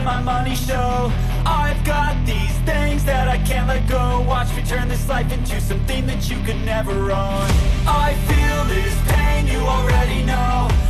let my money show. I've got these things that I can't let go. Watch me turn this life into something that you could never own. I feel this pain, you already know